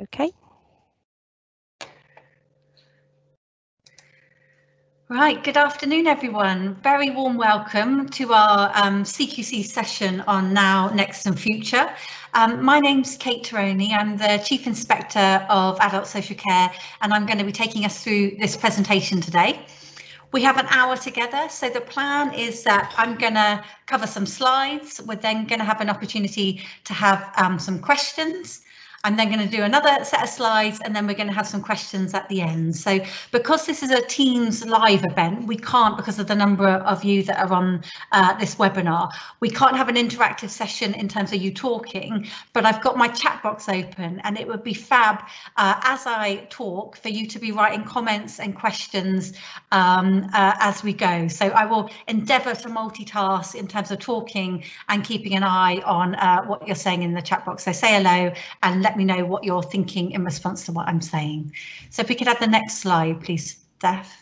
Okay. Right, good afternoon everyone. Very warm welcome to our um, CQC session on Now, Next and Future. Um, my name's Kate Terroni, I'm the Chief Inspector of Adult Social Care and I'm going to be taking us through this presentation today. We have an hour together, so the plan is that I'm going to cover some slides. We're then going to have an opportunity to have um, some questions I'm then going to do another set of slides and then we're going to have some questions at the end. So because this is a Teams live event, we can't, because of the number of you that are on uh, this webinar, we can't have an interactive session in terms of you talking, but I've got my chat box open and it would be fab uh, as I talk for you to be writing comments and questions um, uh, as we go. So I will endeavour to multitask in terms of talking and keeping an eye on uh, what you're saying in the chat box. So say hello and let let me know what you're thinking in response to what I'm saying. So if we could have the next slide, please, Steph.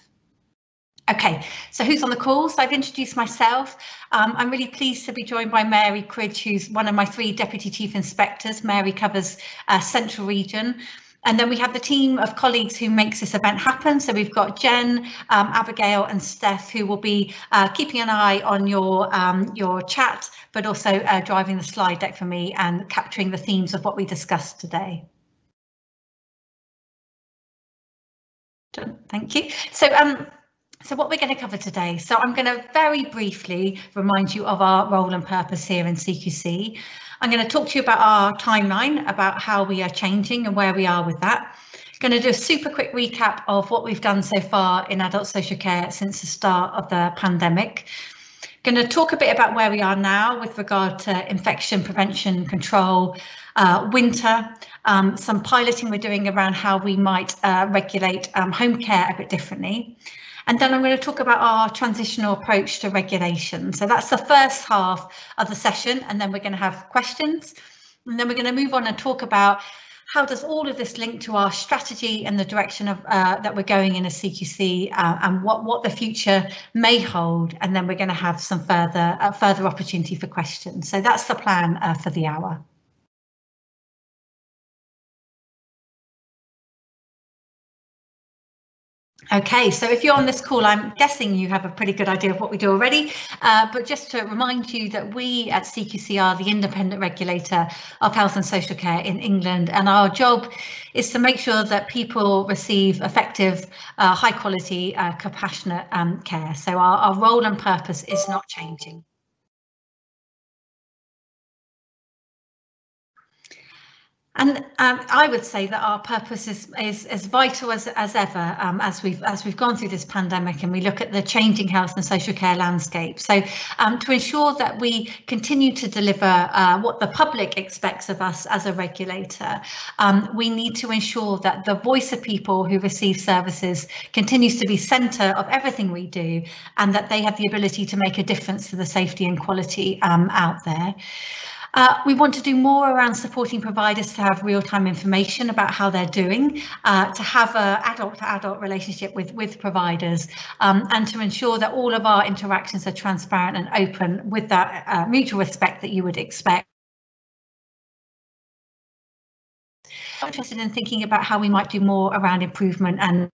Okay, so who's on the call? So I've introduced myself. Um, I'm really pleased to be joined by Mary Cridge, who's one of my three Deputy Chief Inspectors. Mary covers uh, Central Region. And then we have the team of colleagues who makes this event happen. So we've got Jen, um, Abigail and Steph who will be uh, keeping an eye on your um, your chat, but also uh, driving the slide deck for me and capturing the themes of what we discussed today. Thank you. So um, so what we're going to cover today, so I'm going to very briefly remind you of our role and purpose here in CQC. I'm going to talk to you about our timeline, about how we are changing and where we are with that. Going to do a super quick recap of what we've done so far in adult social care since the start of the pandemic. Going to talk a bit about where we are now with regard to infection prevention control, uh, winter, um, some piloting we're doing around how we might uh, regulate um, home care a bit differently. And then I'm going to talk about our transitional approach to regulation. So that's the first half of the session, and then we're going to have questions. And then we're going to move on and talk about how does all of this link to our strategy and the direction of uh, that we're going in a CQC uh, and what what the future may hold and then we're going to have some further uh, further opportunity for questions so that's the plan uh, for the hour Okay, so if you're on this call, I'm guessing you have a pretty good idea of what we do already, uh, but just to remind you that we at CQC are the independent regulator of health and social care in England, and our job is to make sure that people receive effective, uh, high quality, uh, compassionate um, care. So our, our role and purpose is not changing. And um, I would say that our purpose is, is as vital as, as ever um, as we've as we've gone through this pandemic and we look at the changing health and social care landscape. So um, to ensure that we continue to deliver uh, what the public expects of us as a regulator, um, we need to ensure that the voice of people who receive services continues to be centre of everything we do and that they have the ability to make a difference to the safety and quality um, out there. Uh, we want to do more around supporting providers to have real-time information about how they're doing, uh, to have a adult-to-adult relationship with, with providers, um, and to ensure that all of our interactions are transparent and open with that uh, mutual respect that you would expect. Interested in thinking about how we might do more around improvement and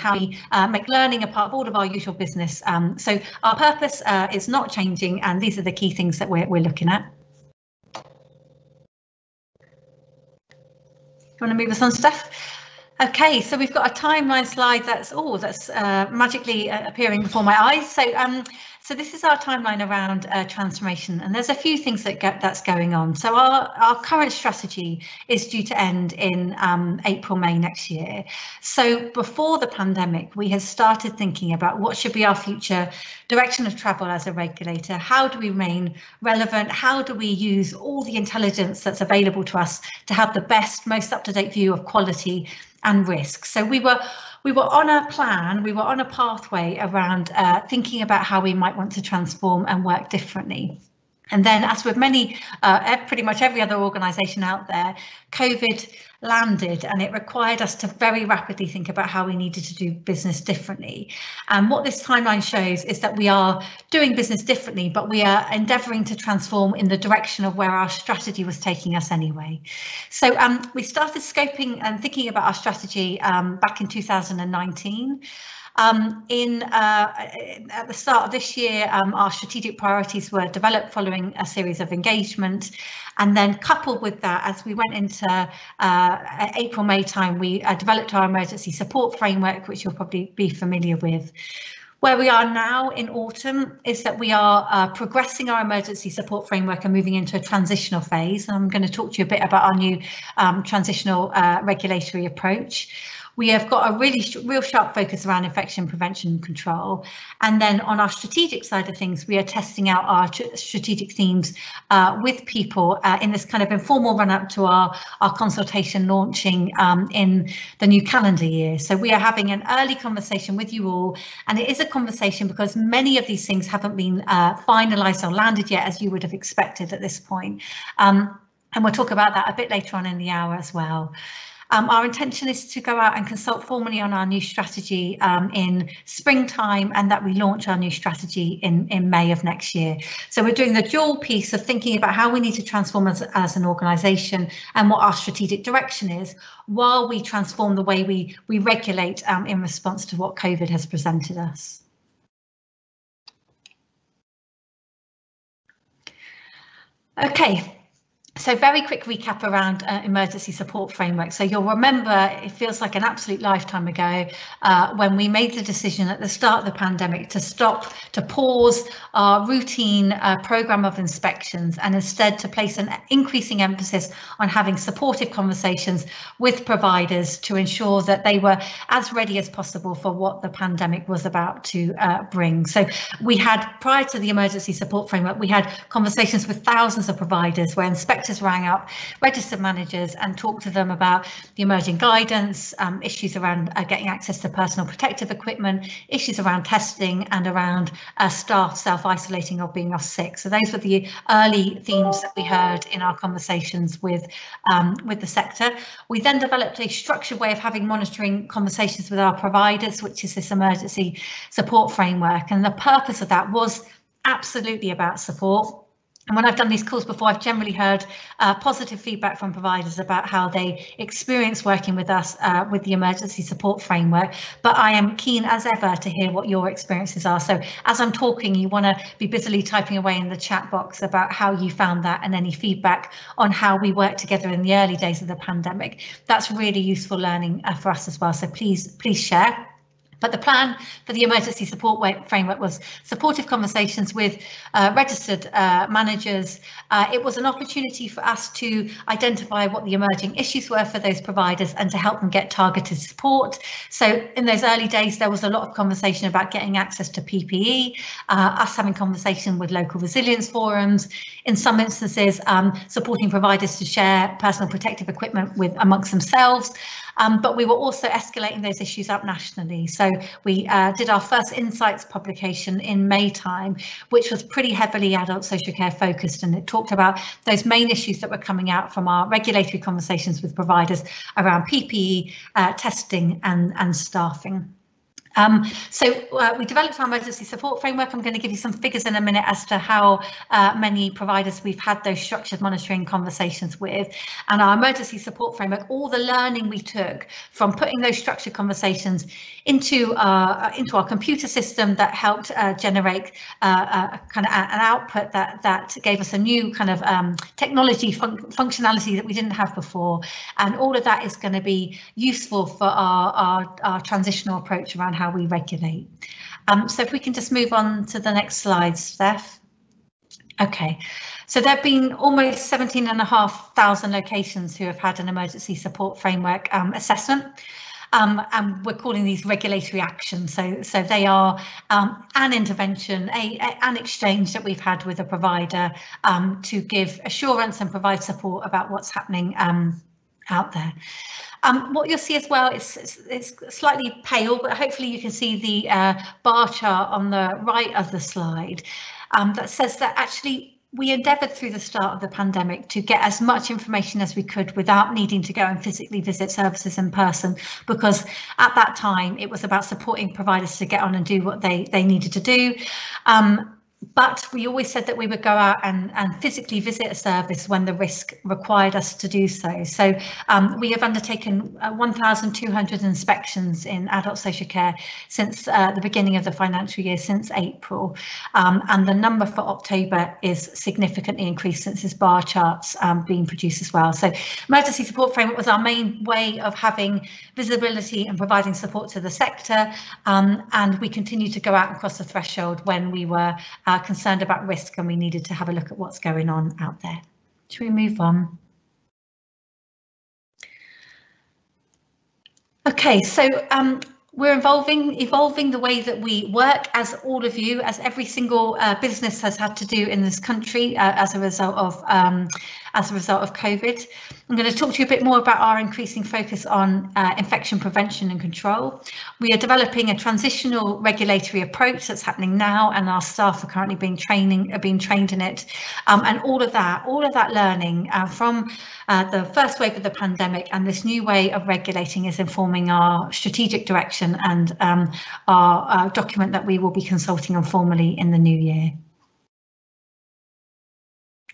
how we uh, make learning a part of all of our usual business. Um, so our purpose uh, is not changing and these are the key things that we're, we're looking at. You want to move us on, Steph? Okay, so we've got a timeline slide that's oh that's uh, magically uh, appearing before my eyes. So um, so this is our timeline around uh, transformation, and there's a few things that get, that's going on. So our, our current strategy is due to end in um, April, May next year. So before the pandemic, we had started thinking about what should be our future direction of travel as a regulator. How do we remain relevant? How do we use all the intelligence that's available to us to have the best, most up-to-date view of quality and risk? So we were we were on a plan, we were on a pathway around uh, thinking about how we might want to transform and work differently. And then, as with many, uh, pretty much every other organisation out there, COVID landed and it required us to very rapidly think about how we needed to do business differently. And what this timeline shows is that we are doing business differently, but we are endeavouring to transform in the direction of where our strategy was taking us anyway. So um, we started scoping and thinking about our strategy um, back in 2019. Um, in uh, at the start of this year, um, our strategic priorities were developed following a series of engagement, and then coupled with that, as we went into uh, April May time, we uh, developed our emergency support framework, which you'll probably be familiar with. Where we are now in autumn is that we are uh, progressing our emergency support framework and moving into a transitional phase. And I'm going to talk to you a bit about our new um, transitional uh, regulatory approach. We have got a really real sharp focus around infection prevention and control. And then on our strategic side of things, we are testing out our strategic themes uh, with people uh, in this kind of informal run up to our, our consultation launching um, in the new calendar year. So we are having an early conversation with you all, and it is a conversation because many of these things haven't been uh, finalised or landed yet, as you would have expected at this point. Um, and we'll talk about that a bit later on in the hour as well. Um, our intention is to go out and consult formally on our new strategy um, in springtime and that we launch our new strategy in, in May of next year. So we're doing the dual piece of thinking about how we need to transform as, as an organisation and what our strategic direction is while we transform the way we, we regulate um, in response to what COVID has presented us. Okay, so very quick recap around uh, emergency support framework. So you'll remember it feels like an absolute lifetime ago uh, when we made the decision at the start of the pandemic to stop, to pause our routine uh, program of inspections and instead to place an increasing emphasis on having supportive conversations with providers to ensure that they were as ready as possible for what the pandemic was about to uh, bring. So we had prior to the emergency support framework, we had conversations with thousands of providers where inspectors rang up registered managers and talked to them about the emerging guidance, um, issues around uh, getting access to personal protective equipment, issues around testing and around uh, staff self-isolating or being off sick. So those were the early themes that we heard in our conversations with, um, with the sector. We then developed a structured way of having monitoring conversations with our providers, which is this emergency support framework. And the purpose of that was absolutely about support and when I've done these calls before, I've generally heard uh, positive feedback from providers about how they experience working with us uh, with the emergency support framework. But I am keen as ever to hear what your experiences are. So as I'm talking, you want to be busily typing away in the chat box about how you found that and any feedback on how we worked together in the early days of the pandemic. That's really useful learning uh, for us as well. So please, please share. But the plan for the emergency support framework was supportive conversations with uh, registered uh, managers. Uh, it was an opportunity for us to identify what the emerging issues were for those providers and to help them get targeted support. So in those early days, there was a lot of conversation about getting access to PPE, uh, us having conversation with local resilience forums, in some instances um, supporting providers to share personal protective equipment with amongst themselves. Um, but we were also escalating those issues up nationally. So we uh, did our first insights publication in May time, which was pretty heavily adult social care focused, and it talked about those main issues that were coming out from our regulatory conversations with providers around PPE, uh, testing and, and staffing. Um, so uh, we developed our emergency support framework. I'm going to give you some figures in a minute as to how uh, many providers we've had those structured monitoring conversations with. And our emergency support framework, all the learning we took from putting those structured conversations into uh, into our computer system that helped uh, generate uh, kind of an output that that gave us a new kind of um, technology fun functionality that we didn't have before. And all of that is going to be useful for our, our, our transitional approach around how we regulate. Um, so if we can just move on to the next slide, Steph. Okay, so there have been almost 17,500 locations who have had an emergency support framework um, assessment. Um, and we're calling these regulatory actions. So, so they are um, an intervention, a, a, an exchange that we've had with a provider um, to give assurance and provide support about what's happening um, out there. Um, what you'll see as well is it's, it's, slightly pale, but hopefully you can see the uh, bar chart on the right of the slide um, that says that actually we endeavoured through the start of the pandemic to get as much information as we could without needing to go and physically visit services in person because at that time it was about supporting providers to get on and do what they they needed to do um, but we always said that we would go out and, and physically visit a service when the risk required us to do so. So um, we have undertaken uh, 1,200 inspections in adult social care since uh, the beginning of the financial year, since April. Um, and the number for October is significantly increased since this bar chart's um, being produced as well. So emergency support framework was our main way of having visibility and providing support to the sector. Um, and we continue to go out and cross the threshold when we were uh, concerned about risk and we needed to have a look at what's going on out there. Should we move on? Okay, so um, we're evolving evolving the way that we work as all of you as every single uh, business has had to do in this country uh, as a result of um, as a result of COVID. I'm going to talk to you a bit more about our increasing focus on uh, infection prevention and control. We are developing a transitional regulatory approach that's happening now and our staff are currently being training are being trained in it um, and all of that all of that learning uh, from uh, the first wave of the pandemic and this new way of regulating is informing our strategic direction and um, our, our document that we will be consulting on formally in the new year.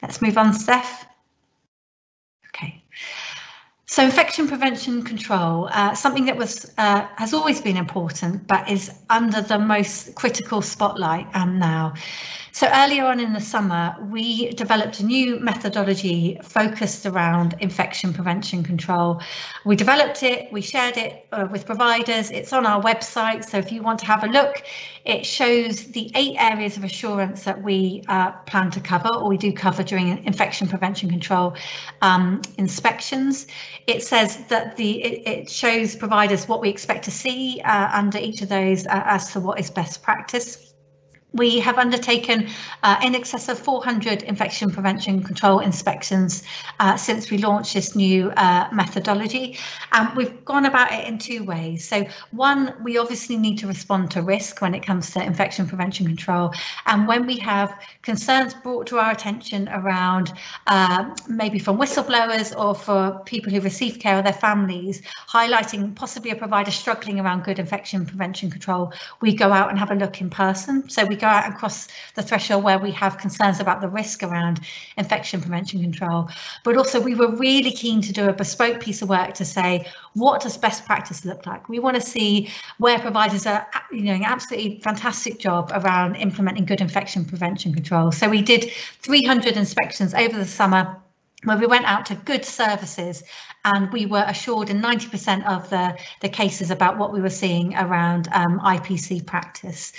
Let's move on, Steph. So infection prevention control, uh, something that was uh, has always been important, but is under the most critical spotlight um, now. So earlier on in the summer, we developed a new methodology focused around infection prevention control. We developed it, we shared it uh, with providers, it's on our website, so if you want to have a look, it shows the eight areas of assurance that we uh, plan to cover, or we do cover during infection prevention control um, inspections. It says that the it, it, shows providers what we expect to see uh, under each of those uh, as to what is best practice. We have undertaken uh, in excess of 400 infection prevention control inspections uh, since we launched this new uh, methodology. And we've gone about it in two ways. So one, we obviously need to respond to risk when it comes to infection prevention control. And when we have concerns brought to our attention around uh, maybe from whistleblowers or for people who receive care or their families, highlighting possibly a provider struggling around good infection prevention control, we go out and have a look in person. So we go out across the threshold where we have concerns about the risk around infection prevention control. But also we were really keen to do a bespoke piece of work to say, what does best practice look like? We want to see where providers are you know, an absolutely fantastic job around implementing good infection prevention control. So we did 300 inspections over the summer where we went out to good services and we were assured in 90% of the, the cases about what we were seeing around um, IPC practice.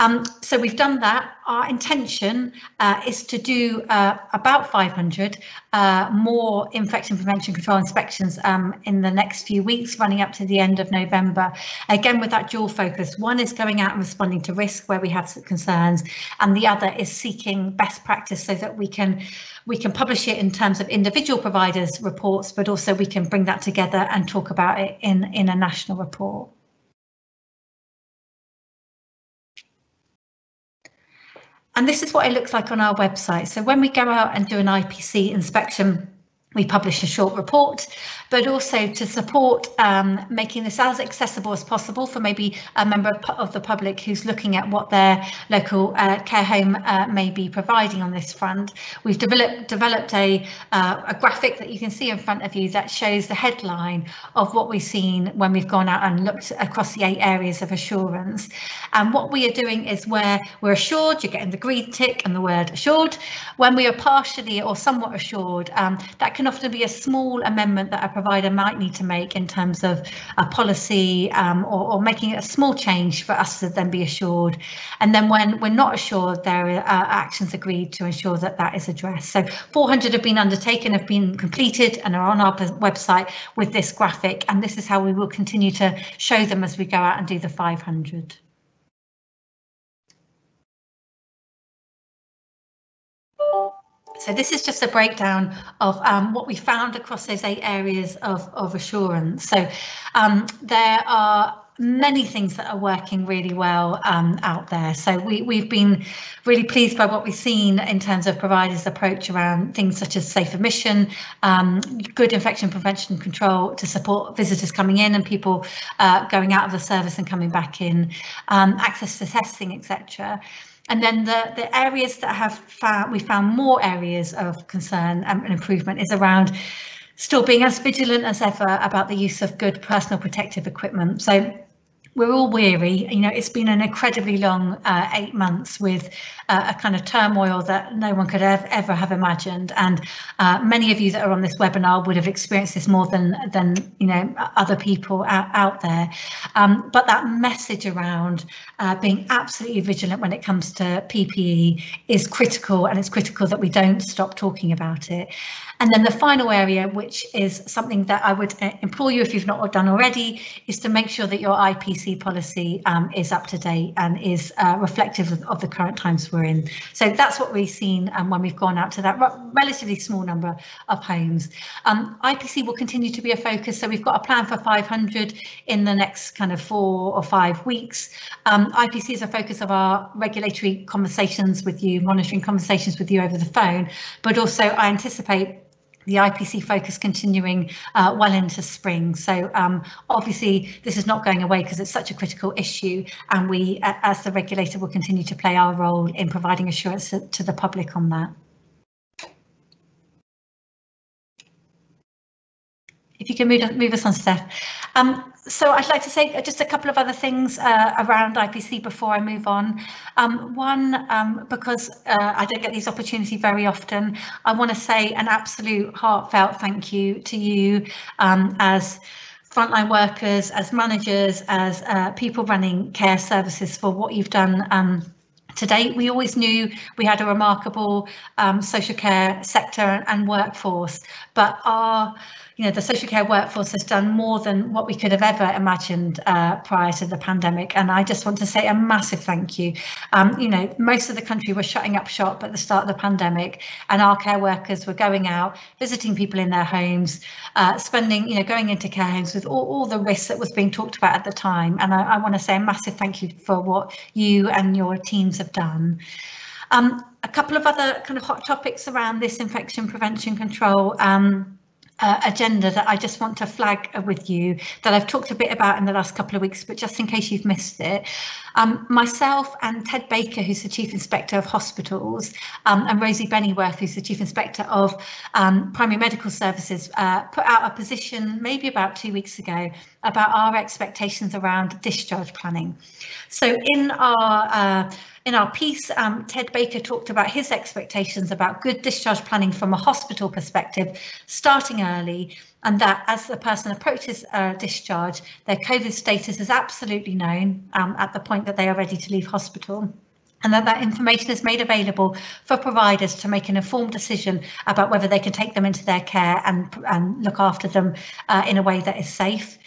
Um, so we've done that. Our intention uh, is to do uh, about 500 uh, more infection prevention control inspections um, in the next few weeks running up to the end of November. Again, with that dual focus, one is going out and responding to risk where we have concerns, and the other is seeking best practice so that we can we can publish it in terms of individual providers reports, but also we can bring that together and talk about it in, in a national report. And this is what it looks like on our website. So when we go out and do an IPC inspection, we publish a short report, but also to support um, making this as accessible as possible for maybe a member of the public who's looking at what their local uh, care home uh, may be providing on this front. We've developed developed a, uh, a graphic that you can see in front of you that shows the headline of what we've seen when we've gone out and looked across the eight areas of assurance. And what we are doing is where we're assured, you're getting the green tick and the word assured. When we are partially or somewhat assured, um, that can often be a small amendment that a provider might need to make in terms of a policy um, or, or, making a small change for us to then be assured. And then when we're not assured, there are uh, actions agreed to ensure that that is addressed. So 400 have been undertaken, have been completed and are on our website with this graphic. And this is how we will continue to show them as we go out and do the 500. So this is just a breakdown of um, what we found across those eight areas of, of assurance. So um, there are many things that are working really well um, out there. So we, we've been really pleased by what we've seen in terms of providers' approach around things such as safe admission, um, good infection prevention control to support visitors coming in and people uh, going out of the service and coming back in, um, access to testing, etc. And then the, the areas that have found, we found more areas of concern and improvement is around still being as vigilant as ever about the use of good personal protective equipment. So we're all weary. You know, it's been an incredibly long uh, eight months with uh, a kind of turmoil that no one could ever, ever have imagined. And uh, many of you that are on this webinar would have experienced this more than than you know other people out, out there. Um, but that message around uh, being absolutely vigilant when it comes to PPE is critical, and it's critical that we don't stop talking about it. And then the final area, which is something that I would uh, implore you if you've not done already, is to make sure that your IPC policy um, is up to date and is uh, reflective of, of, the current times we're in. So that's what we've seen um, when we've gone out to that relatively small number of homes. Um, IPC will continue to be a focus. So we've got a plan for 500 in the next kind of four or five weeks. Um, IPC is a focus of our regulatory conversations with you, monitoring conversations with you over the phone, but also I anticipate the IPC focus continuing uh, well into spring. So um, obviously this is not going away because it's such a critical issue and we as the regulator will continue to play our role in providing assurance to, to the public on that. If you can move, move us on, Steph. Um, so I'd like to say just a couple of other things uh, around IPC before I move on. Um, one, um, because uh, I don't get these opportunities very often, I want to say an absolute heartfelt thank you to you um, as frontline workers, as managers, as uh, people running care services for what you've done um, to date, we always knew we had a remarkable um, social care sector and workforce, but our you know, the social care workforce has done more than what we could have ever imagined uh, prior to the pandemic. And I just want to say a massive thank you. Um, you know, most of the country was shutting up shop at the start of the pandemic, and our care workers were going out, visiting people in their homes, uh, spending, you know, going into care homes with all, all the risks that was being talked about at the time. And I, I want to say a massive thank you for what you and your teams have done. Um, a couple of other kind of hot topics around this infection prevention control. Um, uh, agenda that I just want to flag with you that I've talked a bit about in the last couple of weeks, but just in case you've missed it. Um, myself and Ted Baker, who's the Chief Inspector of Hospitals, um, and Rosie Benneyworth, who's the Chief Inspector of um, Primary Medical Services, uh, put out a position maybe about two weeks ago about our expectations around discharge planning. So in our uh, in our piece, um, Ted Baker talked about his expectations about good discharge planning from a hospital perspective, starting early, and that as the person approaches uh, discharge, their COVID status is absolutely known um, at the point that they are ready to leave hospital and that that information is made available for providers to make an informed decision about whether they can take them into their care and, and look after them uh, in a way that is safe.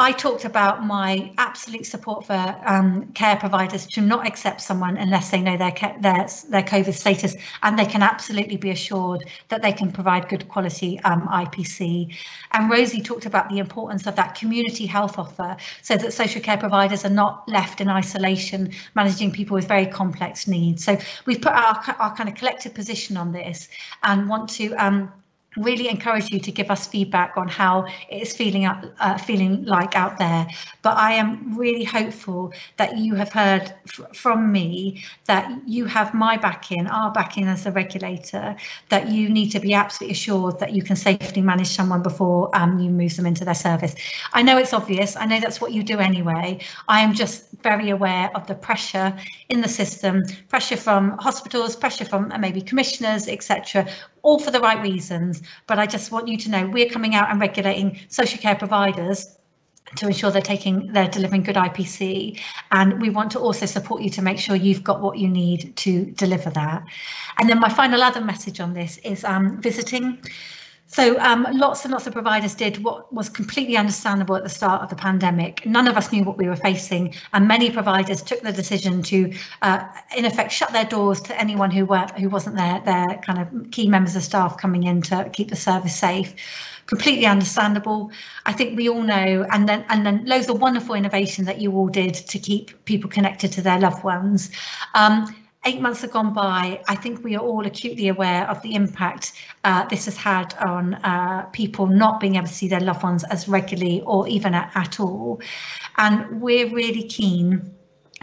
I talked about my absolute support for um, care providers to not accept someone unless they know their their their COVID status, and they can absolutely be assured that they can provide good quality um, IPC. And Rosie talked about the importance of that community health offer, so that social care providers are not left in isolation, managing people with very complex needs. So we've put our our kind of collective position on this, and want to. Um, really encourage you to give us feedback on how it is feeling uh, feeling like out there. But i am really hopeful that you have heard from me that you have my backing our backing as a regulator that you need to be absolutely assured that you can safely manage someone before um, you move them into their service. I know it's obvious. I know that's what you do anyway. I am just very aware of the pressure in the system pressure from hospitals pressure from uh, maybe commissioners etc all for the right reasons. But I just want you to know we're coming out and regulating social care providers to ensure they're taking they're delivering good IPC and we want to also support you to make sure you've got what you need to deliver that. And then my final other message on this is um, visiting So um, lots and lots of providers did what was completely understandable at the start of the pandemic. None of us knew what we were facing, and many providers took the decision to, uh, in effect, shut their doors to anyone who were who wasn't their their kind of key members of staff coming in to keep the service safe. Completely understandable. I think we all know, and then and then loads of wonderful innovation that you all did to keep people connected to their loved ones. Um, eight months have gone by, I think we are all acutely aware of the impact uh, this has had on uh, people not being able to see their loved ones as regularly or even at, at all. And we're really keen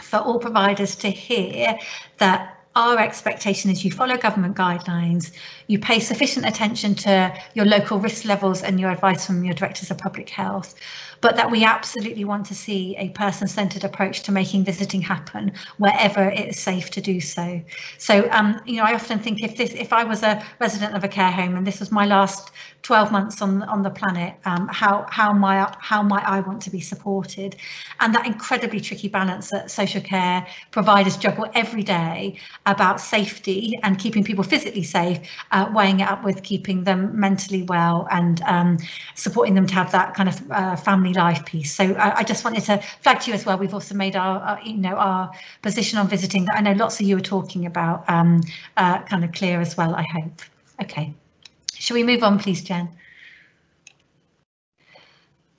for all providers to hear that our expectation is you follow government guidelines, you pay sufficient attention to your local risk levels and your advice from your directors of public health, but that we absolutely want to see a person-centered approach to making visiting happen wherever it is safe to do so. So, um, you know, I often think if this, if I was a resident of a care home and this was my last 12 months on on the planet, um, how how my how might I want to be supported, and that incredibly tricky balance that social care providers juggle every day about safety and keeping people physically safe, uh, weighing it up with keeping them mentally well and um, supporting them to have that kind of uh, family life piece. So I, I, just wanted to flag to you as well. We've also made our, our, you know our position on visiting that I know lots of you are talking about um, uh, kind of clear as well. I hope. Okay. Shall we move on, please, Jen?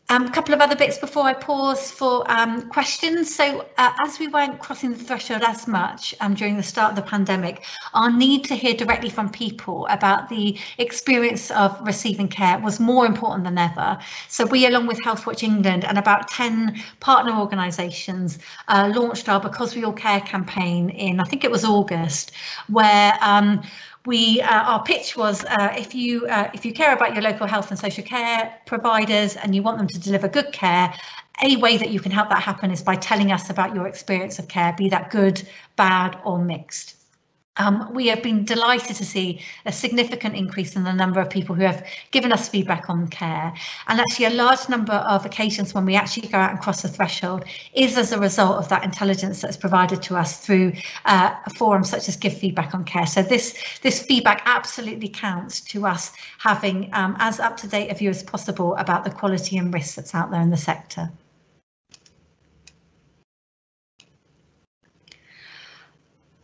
A um, couple of other bits before I pause for um, questions. So uh, as we weren't crossing the threshold as much um, during the start of the pandemic, our need to hear directly from people about the experience of receiving care was more important than ever. So we, along with Healthwatch England and about 10 partner organisations, uh, launched our Because We All Care campaign in, I think it was August, where um, we uh, our pitch was uh, if you uh, if you care about your local health and social care providers and you want them to deliver good care a way that you can help that happen is by telling us about your experience of care be that good bad or mixed um, we have been delighted to see a significant increase in the number of people who have given us feedback on care. And actually a large number of occasions when we actually go out and cross the threshold is as a result of that intelligence that's provided to us through uh, forums such as Give Feedback on Care. So this, this feedback absolutely counts to us having um, as up to date a view as possible about the quality and risk that's out there in the sector.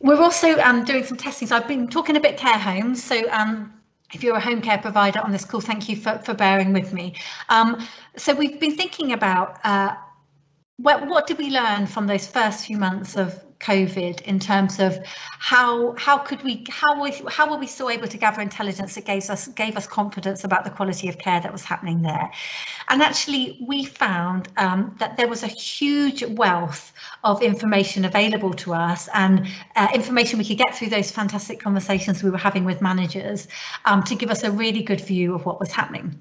We're also um, doing some testing. So I've been talking a bit care homes. So um, if you're a home care provider on this call, thank you for, for bearing with me. Um, so we've been thinking about uh, what, what did we learn from those first few months of COVID in terms of how how could we how we how were we still able to gather intelligence that gave us gave us confidence about the quality of care that was happening there, and actually we found um, that there was a huge wealth of information available to us and uh, information we could get through those fantastic conversations we were having with managers um, to give us a really good view of what was happening.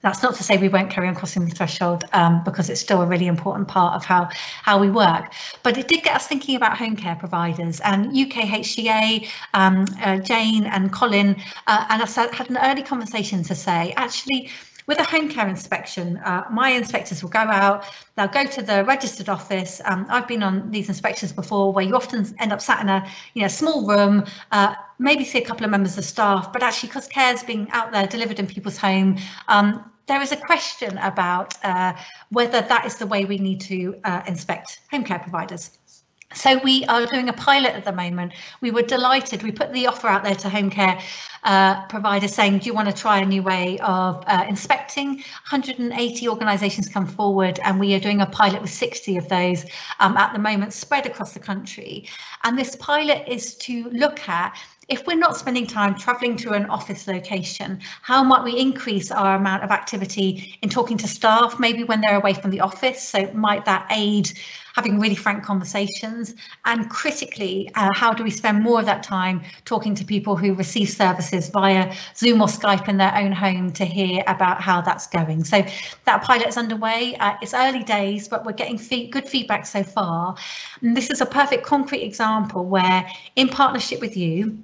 That's not to say we won't carry on crossing the threshold um, because it's still a really important part of how, how we work. But it did get us thinking about home care providers and UKHCA, um, uh, Jane and Colin, uh, and I had an early conversation to say, actually, with a home care inspection, uh, my inspectors will go out, they'll go to the registered office. Um, I've been on these inspections before where you often end up sat in a you know small room, uh, maybe see a couple of members of staff, but actually because care is being out there delivered in people's home, um, there is a question about uh, whether that is the way we need to uh, inspect home care providers. So we are doing a pilot at the moment. We were delighted. We put the offer out there to home care uh, providers saying, do you want to try a new way of uh, inspecting? 180 organisations come forward and we are doing a pilot with 60 of those um, at the moment spread across the country. And this pilot is to look at if we're not spending time travelling to an office location, how might we increase our amount of activity in talking to staff, maybe when they're away from the office? So might that aid having really frank conversations? And critically, uh, how do we spend more of that time talking to people who receive services via Zoom or Skype in their own home to hear about how that's going? So that pilot is underway. Uh, it's early days, but we're getting good feedback so far. And this is a perfect concrete example where in partnership with you,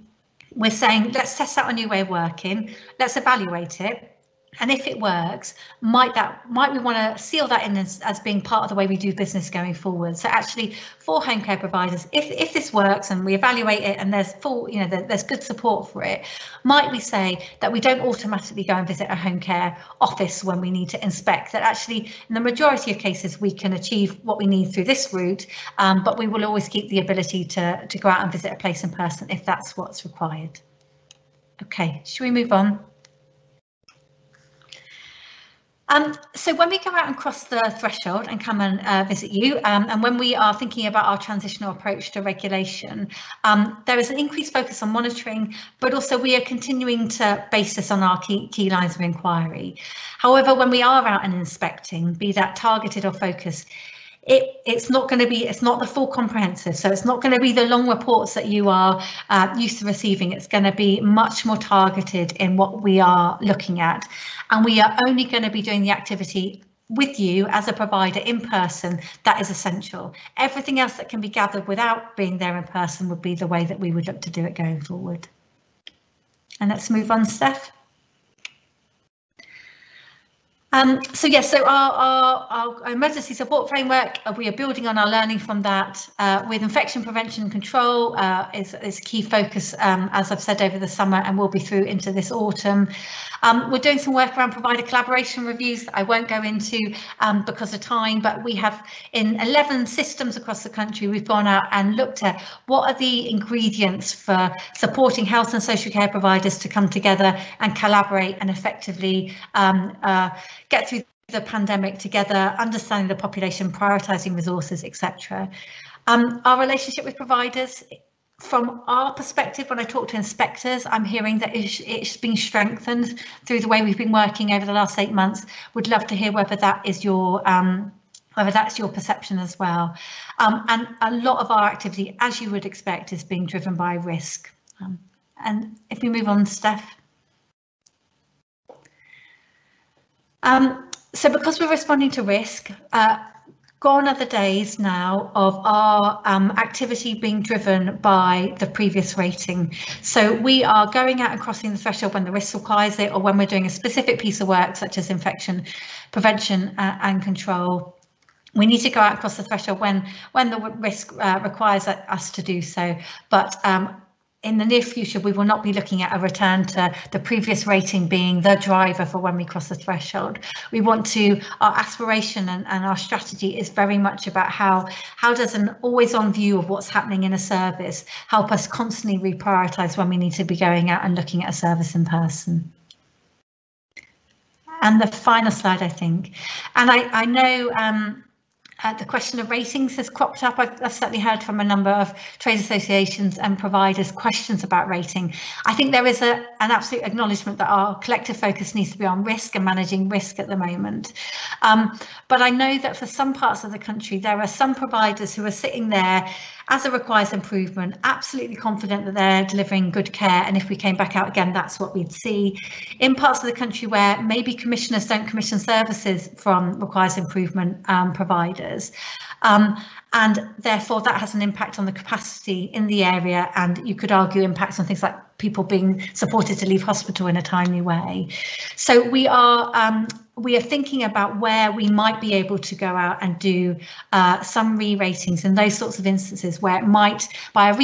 we're saying let's test out a new way of working, let's evaluate it. And if it works, might that might we want to seal that in as, as being part of the way we do business going forward? So actually, for home care providers, if if this works and we evaluate it and there's full, you know, there, there's good support for it, might we say that we don't automatically go and visit a home care office when we need to inspect? That actually, in the majority of cases, we can achieve what we need through this route, um, but we will always keep the ability to to go out and visit a place in person if that's what's required. Okay, should we move on? Um, so when we go out and cross the threshold and come and uh, visit you, um, and when we are thinking about our transitional approach to regulation, um, there is an increased focus on monitoring, but also we are continuing to base this on our key, key lines of inquiry. However, when we are out and inspecting, be that targeted or focused, it, it's not going to be, it's not the full comprehensive. So it's not going to be the long reports that you are uh, used to receiving. It's going to be much more targeted in what we are looking at. And we are only going to be doing the activity with you as a provider in person that is essential. Everything else that can be gathered without being there in person would be the way that we would look to do it going forward. And let's move on, Steph. Um, so yes, so our, our, our, emergency support framework, uh, we are building on our learning from that uh, with infection prevention and control uh, is, is key focus, um, as I've said over the summer and will be through into this autumn. Um, we're doing some work around provider collaboration reviews that I won't go into um, because of time, but we have in 11 systems across the country, we've gone out and looked at what are the ingredients for supporting health and social care providers to come together and collaborate and effectively um, uh, get through the pandemic together, understanding the population, prioritising resources, etc. Um, our relationship with providers, from our perspective, when I talk to inspectors, I'm hearing that it's, been strengthened through the way we've been working over the last eight months. Would love to hear whether that is your um, whether that's your perception as well. Um, and a lot of our activity, as you would expect, is being driven by risk. Um, and if we move on, Steph. Um, so because we're responding to risk, uh, gone are the days now of our um, activity being driven by the previous rating. So we are going out and crossing the threshold when the risk requires it or when we're doing a specific piece of work such as infection prevention uh, and control. We need to go out across the threshold when when the risk uh, requires us to do so. But um, in the near future, we will not be looking at a return to the previous rating being the driver for when we cross the threshold. We want to, our aspiration and, and our strategy is very much about how, how does an always on view of what's happening in a service help us constantly reprioritise when we need to be going out and looking at a service in person. And the final slide, I think, and I, I know um, uh, the question of ratings has cropped up. I've, I've, certainly heard from a number of trade associations and providers questions about rating. I think there is a, an absolute acknowledgement that our collective focus needs to be on risk and managing risk at the moment. Um, but I know that for some parts of the country, there are some providers who are sitting there as it requires improvement, absolutely confident that they're delivering good care. And if we came back out again, that's what we'd see. In parts of the country where maybe commissioners don't commission services from requires improvement um, providers. Um, and therefore that has an impact on the capacity in the area and you could argue impacts on things like people being supported to leave hospital in a timely way. So we are um, we are thinking about where we might be able to go out and do uh, some re-ratings in those sorts of instances where it might, by a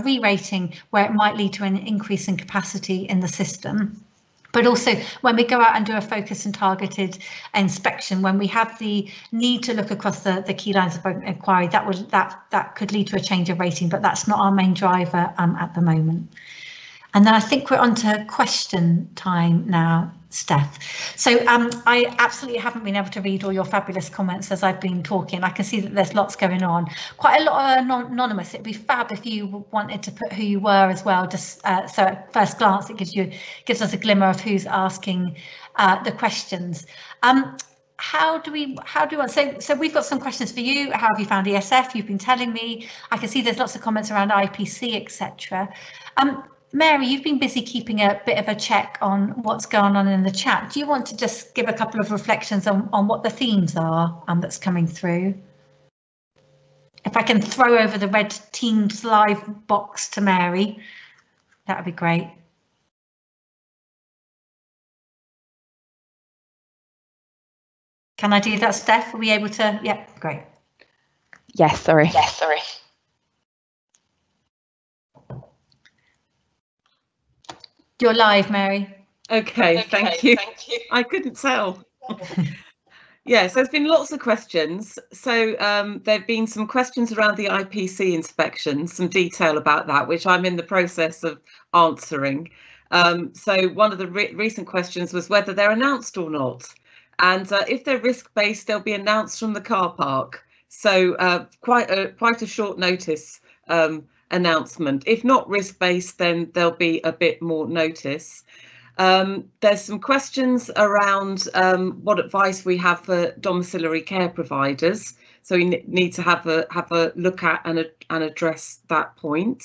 re-rating, re where it might lead to an increase in capacity in the system. But also when we go out and do a focused and targeted inspection, when we have the need to look across the, the key lines of inquiry, that would that that could lead to a change of rating, but that's not our main driver um, at the moment. And then I think we're on to question time now, Steph. So um, I absolutely haven't been able to read all your fabulous comments as I've been talking. I can see that there's lots going on. Quite a lot of anonymous. It'd be fab if you wanted to put who you were as well, just uh, so at first glance it gives you gives us a glimmer of who's asking uh, the questions. Um, how do we how do we so so we've got some questions for you how have you found esf you've been telling me i can see there's lots of comments around ipc etc um Mary, you've been busy keeping a bit of a check on what's going on in the chat. Do you want to just give a couple of reflections on, on what the themes are um, that's coming through? If I can throw over the red Teams live box to Mary, that would be great. Can I do that, Steph? Are we able to? Yeah, great. Yes, sorry. Yes, sorry. You're live, Mary. Okay, okay thank, you. thank you. I couldn't tell. yes, there's been lots of questions. So um, there have been some questions around the IPC inspections, some detail about that, which I'm in the process of answering. Um, so one of the re recent questions was whether they're announced or not. And uh, if they're risk-based, they'll be announced from the car park. So uh, quite a quite a short notice um, announcement. If not risk-based, then there'll be a bit more notice. Um, there's some questions around um, what advice we have for domiciliary care providers. So we need to have a have a look at and, and address that point.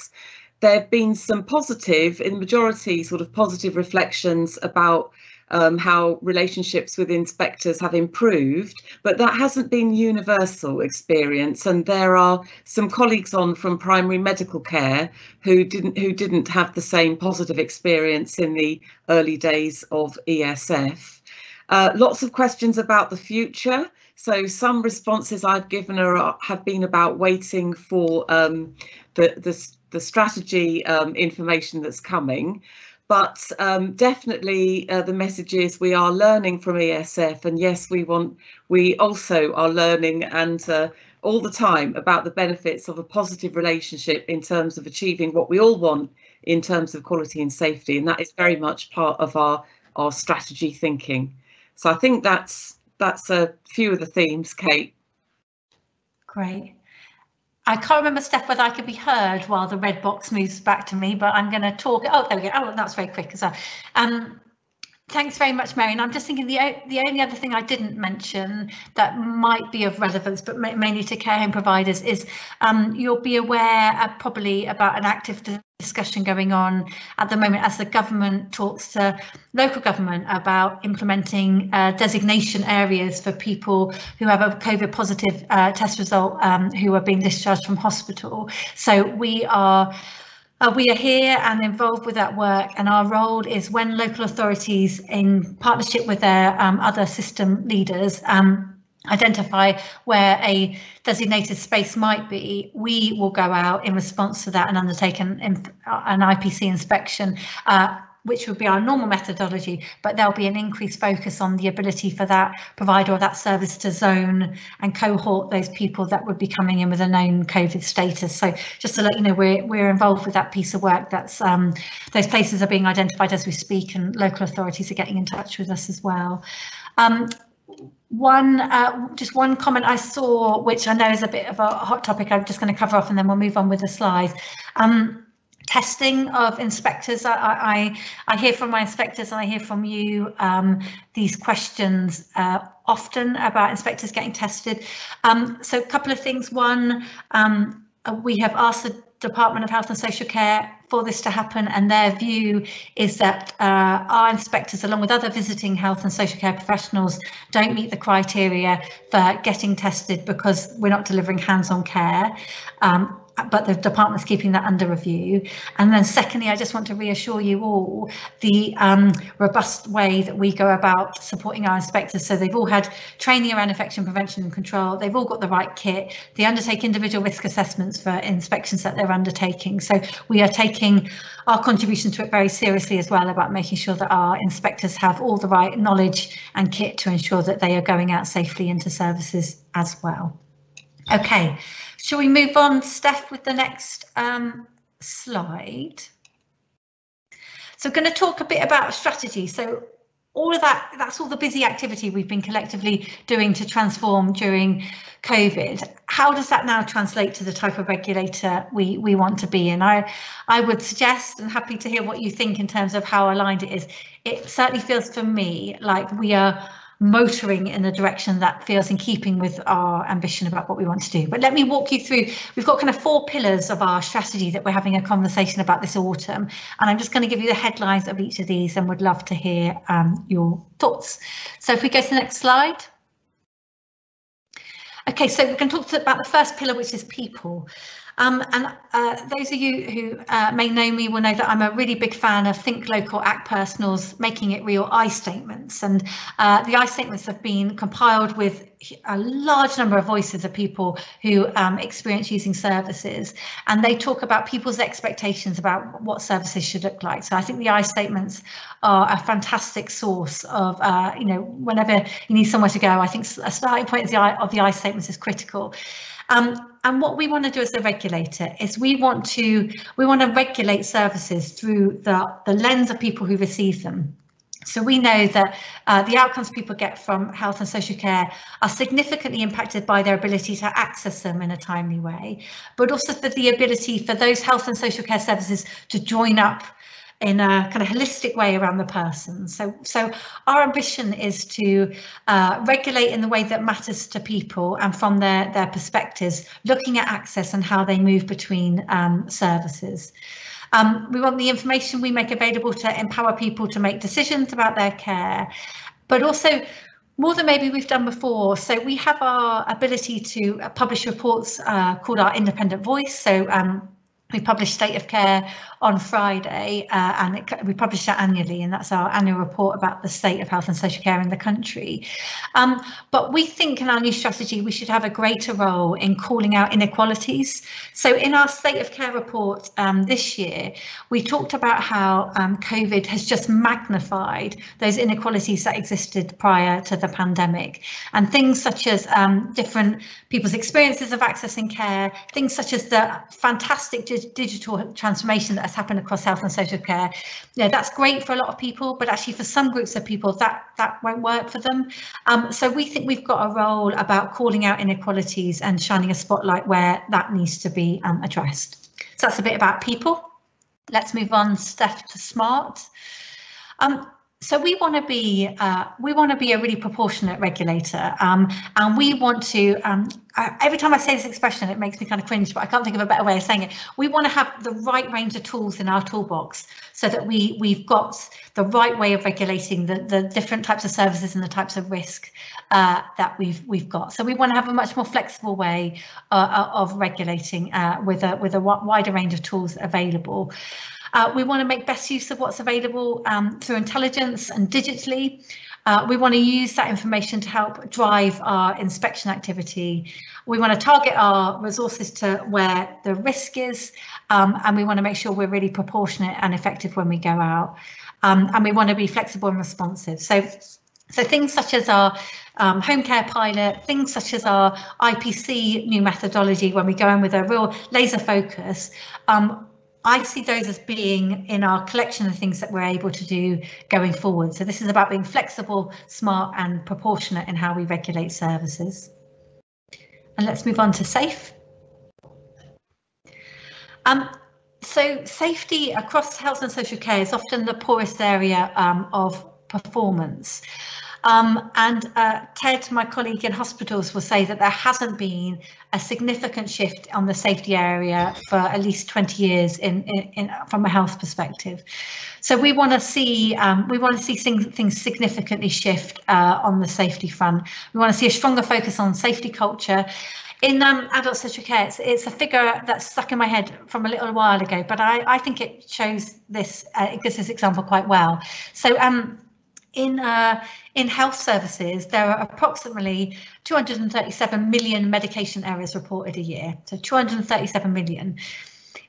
There have been some positive, in the majority, sort of positive reflections about um, how relationships with inspectors have improved, but that hasn't been universal experience. And there are some colleagues on from primary medical care who didn't who didn't have the same positive experience in the early days of ESF. Uh, lots of questions about the future. So some responses I've given are, have been about waiting for um, the, the, the strategy um, information that's coming but um, definitely uh, the message is we are learning from ESF and yes we want we also are learning and uh, all the time about the benefits of a positive relationship in terms of achieving what we all want in terms of quality and safety and that is very much part of our our strategy thinking. So I think that's that's a few of the themes Kate. Great I can't remember, Steph, whether I could be heard while the red box moves back to me, but I'm going to talk. Oh, there we go. Oh, that's very quick as well. Um, Thanks very much, Mary. And I'm just thinking the the only other thing I didn't mention that might be of relevance, but mainly to care home providers, is um, you'll be aware uh, probably about an active discussion going on at the moment as the government talks to local government about implementing uh, designation areas for people who have a COVID positive uh, test result um, who are being discharged from hospital. So we are uh, we are here and involved with that work and our role is when local authorities in partnership with their um, other system leaders um, identify where a designated space might be, we will go out in response to that and undertake an, an IPC inspection uh, which would be our normal methodology, but there'll be an increased focus on the ability for that provider or that service to zone and cohort those people that would be coming in with a known COVID status. So just to let you know, we're, we're involved with that piece of work. That's um, Those places are being identified as we speak and local authorities are getting in touch with us as well. Um, one uh, just one comment I saw, which I know is a bit of a hot topic, I'm just going to cover off and then we'll move on with the slides. Um, testing of inspectors. I, I, I, hear from my inspectors and I hear from you um, these questions uh, often about inspectors getting tested. Um, so a couple of things. One, um, we have asked the Department of Health and Social Care for this to happen and their view is that uh, our inspectors along with other visiting health and social care professionals don't meet the criteria for getting tested because we're not delivering hands-on care. Um, but the department's keeping that under review. And then secondly, I just want to reassure you all the um, robust way that we go about supporting our inspectors. So they've all had training around infection prevention and control. They've all got the right kit. They undertake individual risk assessments for inspections that they're undertaking. So we are taking our contribution to it very seriously as well about making sure that our inspectors have all the right knowledge and kit to ensure that they are going out safely into services as well. Okay, shall we move on, Steph, with the next um, slide? So we're going to talk a bit about strategy. So all of that, that's all the busy activity we've been collectively doing to transform during COVID. How does that now translate to the type of regulator we, we want to be? And I, I would suggest and happy to hear what you think in terms of how aligned it is. It certainly feels for me like we are motoring in a direction that feels in keeping with our ambition about what we want to do. But let me walk you through, we've got kind of four pillars of our strategy that we're having a conversation about this autumn. And I'm just going to give you the headlines of each of these and would love to hear um, your thoughts. So if we go to the next slide. Okay, so we're going to talk about the first pillar, which is people. Um, and uh, those of you who uh, may know me will know that I'm a really big fan of Think Local, Act Personal's Making It Real I statements. And uh, the I statements have been compiled with a large number of voices of people who um, experience using services and they talk about people's expectations about what services should look like. So I think the I statements are a fantastic source of, uh, you know, whenever you need somewhere to go, I think a starting point of the I, of the I statements is critical. Um, and what we want to do as a regulator is we want to we want to regulate services through the, the lens of people who receive them. So we know that uh, the outcomes people get from health and social care are significantly impacted by their ability to access them in a timely way, but also for the ability for those health and social care services to join up in a kind of holistic way around the person. So, so our ambition is to uh, regulate in the way that matters to people and from their, their perspectives, looking at access and how they move between um, services. Um, we want the information we make available to empower people to make decisions about their care, but also more than maybe we've done before. So we have our ability to publish reports uh, called our independent voice. So um, we publish State of Care on Friday, uh, and it, we publish that annually, and that's our annual report about the state of health and social care in the country. Um, but we think in our new strategy we should have a greater role in calling out inequalities. So in our State of Care report um, this year, we talked about how um, COVID has just magnified those inequalities that existed prior to the pandemic, and things such as um, different people's experiences of accessing care, things such as the fantastic digital transformation that has happened across health and social care. Yeah, that's great for a lot of people, but actually for some groups of people that that won't work for them. Um, so we think we've got a role about calling out inequalities and shining a spotlight where that needs to be um, addressed. So that's a bit about people. Let's move on, Steph, to smart. Um, so we want to be uh, we want to be a really proportionate regulator, um, and we want to. Um, I, every time I say this expression, it makes me kind of cringe, but I can't think of a better way of saying it. We want to have the right range of tools in our toolbox, so that we we've got the right way of regulating the the different types of services and the types of risk uh, that we've we've got. So we want to have a much more flexible way uh, uh of regulating uh, with a with a wider range of tools available. Uh, we want to make best use of what's available um, through intelligence and digitally. Uh, we want to use that information to help drive our inspection activity. We want to target our resources to where the risk is, um, and we want to make sure we're really proportionate and effective when we go out. Um, and we want to be flexible and responsive. So, so things such as our um, home care pilot, things such as our IPC new methodology, when we go in with a real laser focus, um, I see those as being in our collection of things that we're able to do going forward. So this is about being flexible, smart and proportionate in how we regulate services. And let's move on to safe. Um, so safety across health and social care is often the poorest area um, of performance. Um, and uh, Ted, my colleague in hospitals, will say that there hasn't been a significant shift on the safety area for at least 20 years in, in, in from a health perspective. So we want to see um, we want to see things, things significantly shift uh, on the safety front. We want to see a stronger focus on safety culture. In um, adult social care, it's, it's, a figure that's stuck in my head from a little while ago, but I, I think it shows this, uh, gives this example quite well. So um, in uh, in health services, there are approximately 237 million medication errors reported a year. So 237 million.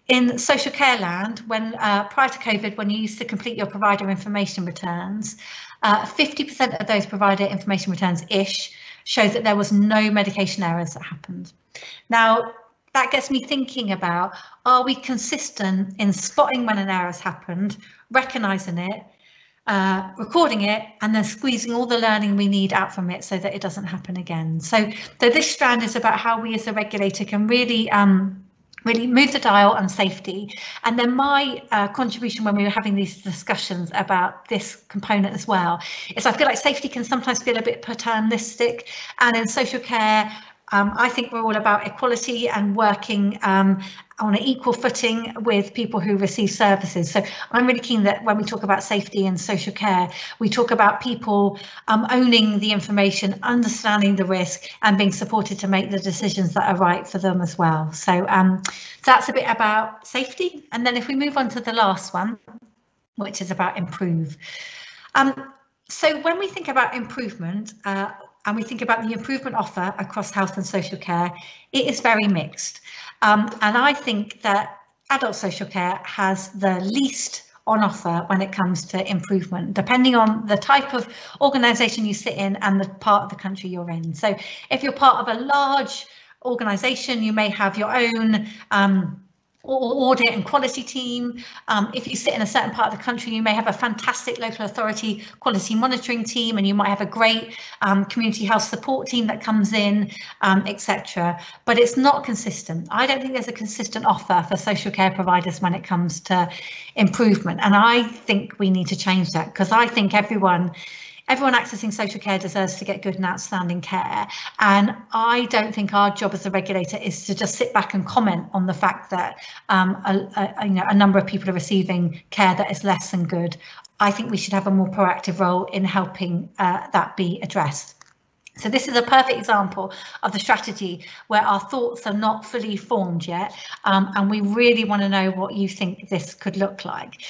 In social care land, when uh, prior to COVID, when you used to complete your provider information returns, 50% uh, of those provider information returns ish shows that there was no medication errors that happened. Now, that gets me thinking about, are we consistent in spotting when an error has happened, recognizing it, uh, recording it and then squeezing all the learning we need out from it so that it doesn't happen again. So, so this strand is about how we as a regulator can really um, really move the dial on safety. And then my uh, contribution when we were having these discussions about this component as well is I feel like safety can sometimes feel a bit paternalistic and in social care Um, I think we're all about equality and working um, on an equal footing with people who receive services. So I'm really keen that when we talk about safety and social care, we talk about people um, owning the information, understanding the risk and being supported to make the decisions that are right for them as well. So um, that's a bit about safety. And then if we move on to the last one, which is about improve. Um, so when we think about improvement, uh, and we think about the improvement offer across health and social care, it is very mixed. Um, and I think that adult social care has the least on offer when it comes to improvement, depending on the type of organisation you sit in and the part of the country you're in. So if you're part of a large organisation, you may have your own um, audit and quality team. Um, if you sit in a certain part of the country, you may have a fantastic local authority quality monitoring team, and you might have a great um, community health support team that comes in, um, etc. But it's not consistent. I don't think there's a consistent offer for social care providers when it comes to improvement, and I think we need to change that because I think everyone everyone accessing social care deserves to get good and outstanding care. And I don't think our job as a regulator is to just sit back and comment on the fact that um, a, a, you know, a number of people are receiving care that is less than good. I think we should have a more proactive role in helping uh, that be addressed. So this is a perfect example of the strategy where our thoughts are not fully formed yet, um, and we really want to know what you think this could look like.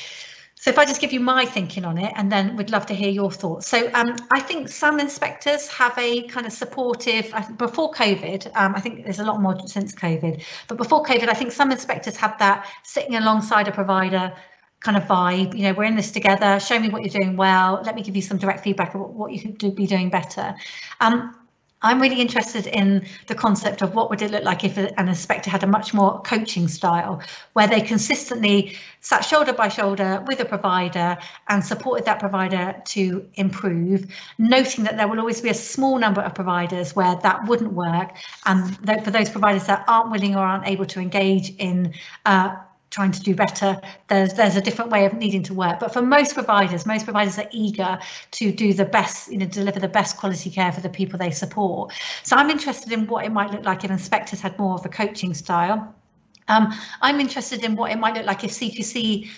So if I just give you my thinking on it, and then we'd love to hear your thoughts. So um, I think some inspectors have a kind of supportive, before COVID, um, I think there's a lot more since COVID, but before COVID, I think some inspectors had that sitting alongside a provider kind of vibe, you know, we're in this together, show me what you're doing well, let me give you some direct feedback of what you could do, be doing better. Um, I'm really interested in the concept of what would it look like if an inspector had a much more coaching style, where they consistently sat shoulder by shoulder with a provider and supported that provider to improve, noting that there will always be a small number of providers where that wouldn't work, and for those providers that aren't willing or aren't able to engage in uh, trying to do better there's there's a different way of needing to work. But for most providers most providers are eager to do the best you know deliver the best quality care for the people they support. So i'm interested in what it might look like if inspectors had more of a coaching style. Um, I'm interested in what it might look like if CQC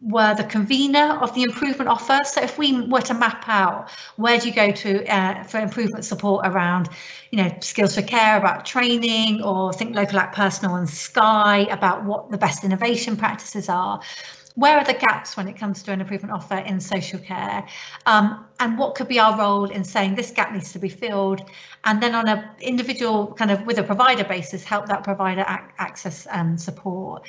were the convener of the improvement offer. So if we were to map out where do you go to uh, for improvement support around, you know, skills for care, about training, or think local act personal and SCIE about what the best innovation practices are. Where are the gaps when it comes to an improvement offer in social care? Um, and what could be our role in saying this gap needs to be filled? And then on an individual kind of with a provider basis, help that provider ac access and support.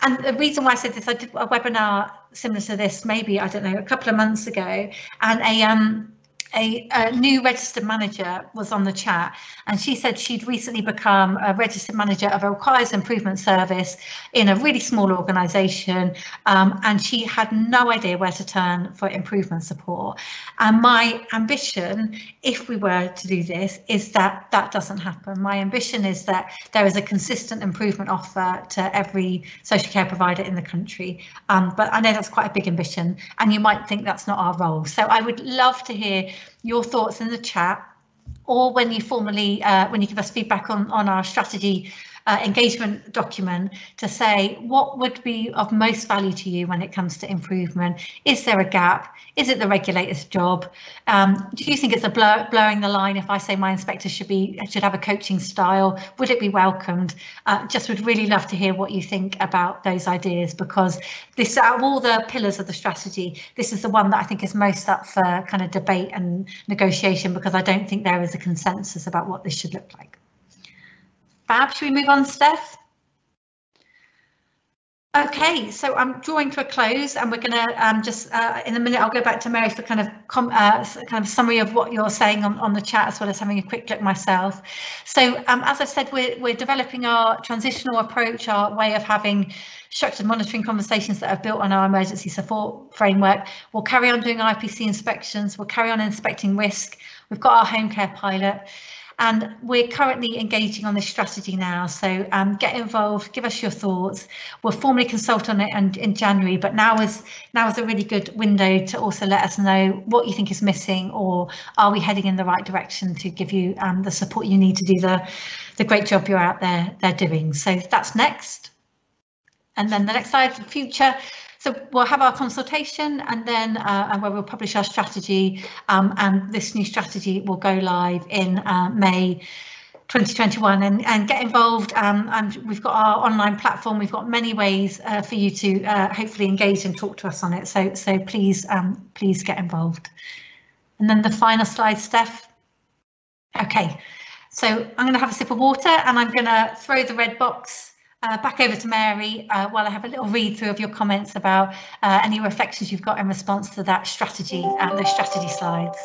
And the reason why I said this, I did a webinar similar to this, maybe, I don't know, a couple of months ago, and a um, a, a, new registered manager was on the chat and she said she'd recently become a registered manager of a requires improvement service in a really small organisation um, and she had no idea where to turn for improvement support. And my ambition if we were to do this is that that doesn't happen. My ambition is that there is a consistent improvement offer to every social care provider in the country. Um, but I know that's quite a big ambition and you might think that's not our role. So I would love to hear your thoughts in the chat or when you formally uh, when you give us feedback on on our strategy uh, engagement document to say what would be of most value to you when it comes to improvement? Is there a gap? Is it the regulator's job? Um, do you think it's a blur, blurring the line if I say my inspector should be should have a coaching style? Would it be welcomed? Uh, just would really love to hear what you think about those ideas because this out of all the pillars of the strategy, this is the one that I think is most up for kind of debate and negotiation because I don't think there is a consensus about what this should look like. Fab, should we move on, Steph? Okay, so I'm drawing to a close, and we're going to um, just uh, in a minute. I'll go back to Mary for kind of uh, kind of summary of what you're saying on, on the chat, as well as having a quick look myself. So, um, as I said, we're we're developing our transitional approach, our way of having structured monitoring conversations that are built on our emergency support framework. We'll carry on doing IPC inspections. We'll carry on inspecting risk. We've got our home care pilot. And we're currently engaging on this strategy now. So um, get involved, give us your thoughts. We'll formally consult on it in, in January, but now is now is a really good window to also let us know what you think is missing or are we heading in the right direction to give you um, the support you need to do the, the great job you're out there they're doing. So that's next. And then the next slide, future. So we'll have our consultation and then uh, where we'll publish our strategy um, and this new strategy will go live in uh, May 2021 and, and get involved um, and we've got our online platform. We've got many ways uh, for you to uh, hopefully engage and talk to us on it. So so please um, please get involved. And then the final slide Steph. Okay. So I'm going to have a sip of water and I'm going to throw the red box uh, back over to Mary uh, while I have a little read through of your comments about uh, any reflections you've got in response to that strategy and uh, the strategy slides.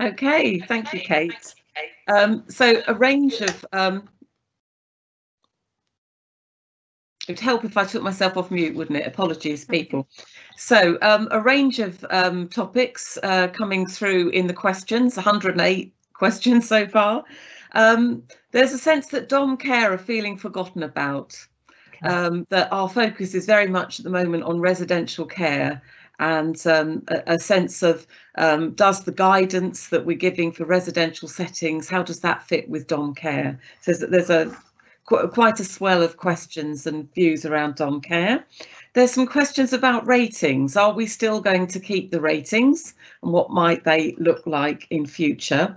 Okay, thank you, Kate. Um, so a range of um, it would help if I took myself off mute, wouldn't it? Apologies, people. So um, a range of um, topics uh, coming through in the questions, 108 questions so far. Um, there's a sense that dom care are feeling forgotten about, um, that our focus is very much at the moment on residential care and um, a, a, sense of um, does the guidance that we're giving for residential settings, how does that fit with dom care? So there's, there's a qu quite a swell of questions and views around dom care. There's some questions about ratings. Are we still going to keep the ratings and what might they look like in future?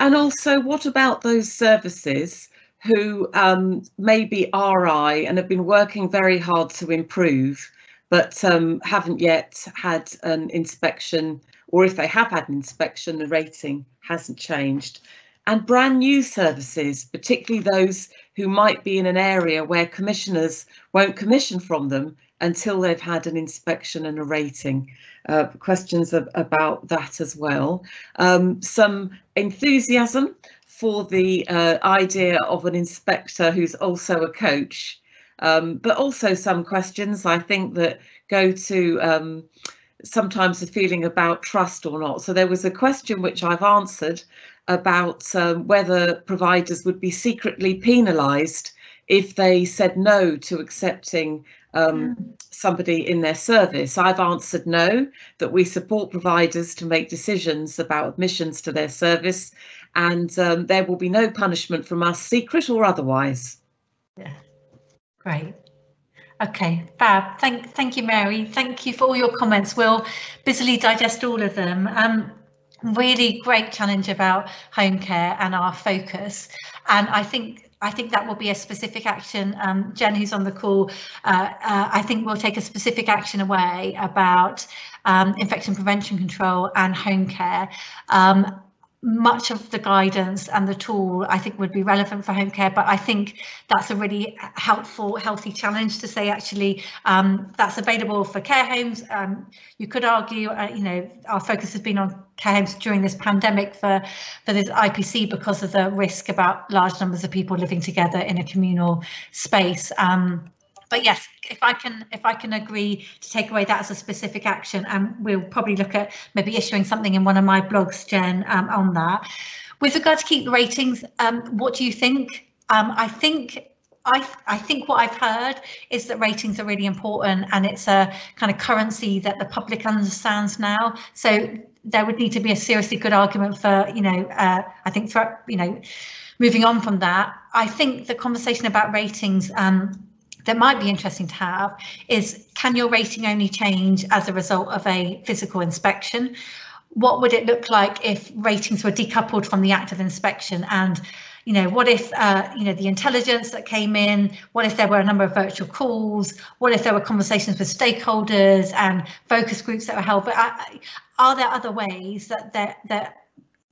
And also, what about those services who um, may be RI and have been working very hard to improve, but um, haven't yet had an inspection, or if they have had an inspection, the rating hasn't changed. And brand new services, particularly those who might be in an area where commissioners won't commission from them until they've had an inspection and a rating. Uh, questions of, about that as well. Um, some enthusiasm for the uh, idea of an inspector who's also a coach, um, but also some questions I think that go to um, sometimes the feeling about trust or not. So there was a question which I've answered about um, whether providers would be secretly penalised if they said no to accepting um, somebody in their service. I've answered no, that we support providers to make decisions about admissions to their service and um, there will be no punishment from us, secret or otherwise. Yeah, great. Okay, fab. Thank, thank you, Mary. Thank you for all your comments. We'll busily digest all of them. Um, really great challenge about home care and our focus. And I think I think that will be a specific action. Um, Jen, who's on the call, uh, uh, I think we'll take a specific action away about um, infection prevention control and home care. Um, much of the guidance and the tool I think would be relevant for home care, but I think that's a really helpful, healthy challenge to say actually um, that's available for care homes. Um, you could argue, uh, you know, our focus has been on care homes during this pandemic for for this IPC because of the risk about large numbers of people living together in a communal space. Um, but yes, if I can if I can agree to take away that as a specific action, and um, we'll probably look at maybe issuing something in one of my blogs, Jen, um, on that. With regard to keep the ratings, um, what do you think? Um, I think I, I, think what I've heard is that ratings are really important and it's a kind of currency that the public understands now. So there would need to be a seriously good argument for, you know, uh, I think for, you know, moving on from that, I think the conversation about ratings um, that might be interesting to have is can your rating only change as a result of a physical inspection? What would it look like if ratings were decoupled from the act of inspection? And you know, what if, uh, you know, the intelligence that came in, what if there were a number of virtual calls, what if there were conversations with stakeholders and focus groups that were held, but uh, are there other ways that, that, that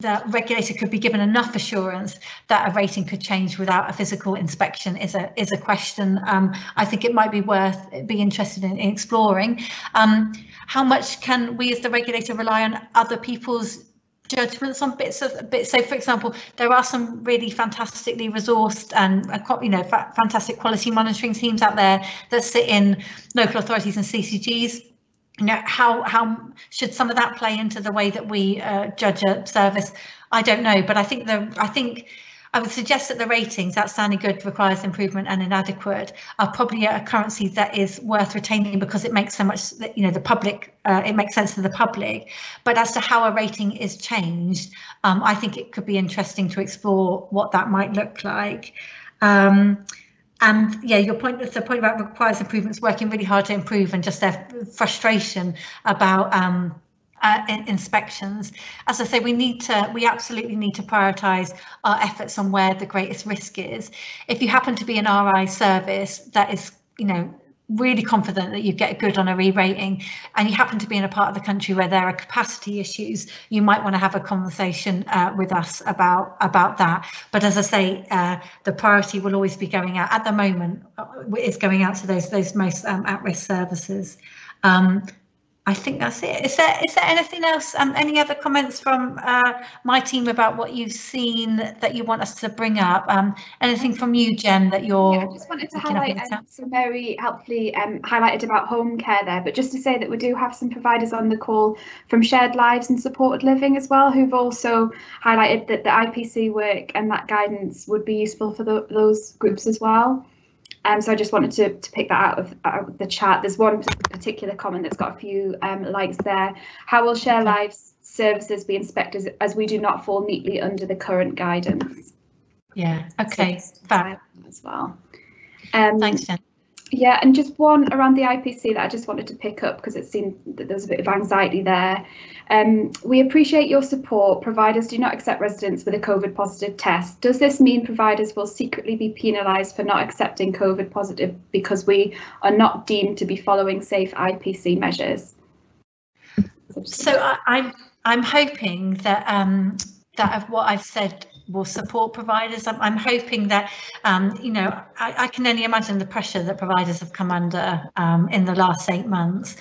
the regulator could be given enough assurance that a rating could change without a physical inspection is a is a question. Um, I think it might be worth be interested in, in exploring. Um, how much can we as the regulator rely on other people's judgments on bits of bits? So for example there are some really fantastically resourced and uh, you know fa fantastic quality monitoring teams out there that sit in local authorities and ccgs you know, how how should some of that play into the way that we uh, judge a service? I don't know, but I think the I think I would suggest that the ratings, outstanding good, requires improvement and inadequate, are probably a currency that is worth retaining because it makes so much, you know, the public, uh, it makes sense to the public. But as to how a rating is changed, um, I think it could be interesting to explore what that might look like. Um, and yeah, your point, the point about requires improvements, working really hard to improve and just their frustration about um, uh, inspections. As I say, we need to, we absolutely need to prioritise our efforts on where the greatest risk is. If you happen to be an RI service that is, you know, really confident that you get good on a re-rating and you happen to be in a part of the country where there are capacity issues you might want to have a conversation uh, with us about about that. But as i say uh, the priority will always be going out. At the moment uh, is going out to those those most um, at-risk services. Um, I think that's it. Is there is there anything else? Um, any other comments from uh, my team about what you've seen that you want us to bring up? Um, anything from you, Jen, that you're? Yeah, I just wanted to highlight um, some very helpfully um, highlighted about home care there, but just to say that we do have some providers on the call from Shared Lives and Supported Living as well, who've also highlighted that the IPC work and that guidance would be useful for the, those groups as well. Um, so I just wanted to, to pick that out of, out of, the chat. There's one particular comment that's got a few um, likes there. How will Share Lives services be inspected as we do not fall neatly under the current guidance? Yeah, okay, so as well. Um, Thanks, Jen. Yeah, and just one around the IPC that I just wanted to pick up because it seemed that there was a bit of anxiety there. Um, we appreciate your support. Providers do not accept residents with a COVID positive test. Does this mean providers will secretly be penalised for not accepting COVID positive because we are not deemed to be following safe IPC measures? So I, I'm I'm hoping that um, that what I've said will support providers. I'm, I'm hoping that, um, you know, I, I, can only imagine the pressure that providers have come under um, in the last eight months.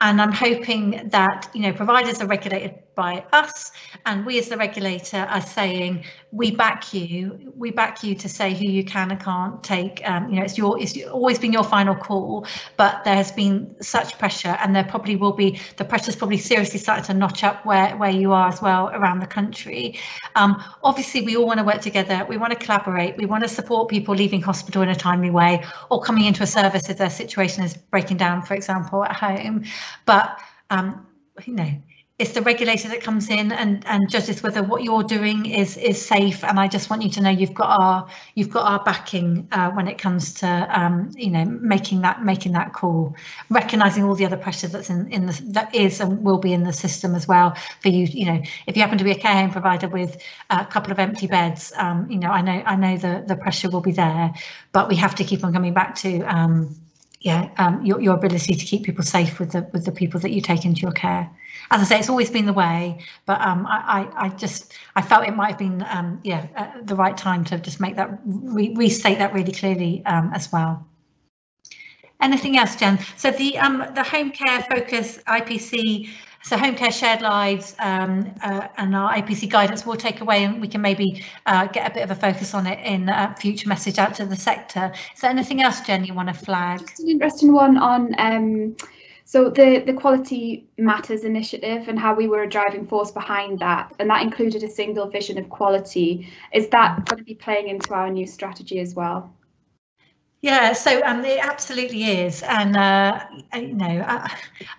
And I'm hoping that, you know, providers are regulated by us and we as the regulator are saying we back you. We back you to say who you can and can't take. Um, you know it's your it's always been your final call but there has been such pressure and there probably will be the pressure's probably seriously starting to notch up where where you are as well around the country. Um, obviously we all want to work together. We want to collaborate. We want to support people leaving hospital in a timely way or coming into a service if their situation is breaking down for example at home. But um, you know it's the regulator that comes in and and judges whether what you're doing is is safe. And i just want you to know you've got our you've got our backing uh, when it comes to um, you know making that making that call recognizing all the other pressure that's in in the that is and will be in the system as well for you you know if you happen to be a care home provider with a couple of empty beds um, you know i know i know the the pressure will be there but we have to keep on coming back to um, yeah um, your, your ability to keep people safe with the with the people that you take into your care as I say, it's always been the way, but um, I, I, I, just I felt it might have been um, yeah uh, the right time to just make that re restate that really clearly um, as well. Anything else, Jen? So the um, the home care focus IPC, so home care shared lives um, uh, and our IPC guidance will take away and we can maybe uh, get a bit of a focus on it in a future message out to the sector. Is there anything else, Jen, you want to flag? Just an interesting one on um, so the, the Quality Matters initiative and how we were a driving force behind that, and that included a single vision of quality. Is that going to be playing into our new strategy as well? Yeah, so um, it absolutely is, and uh, you know, I,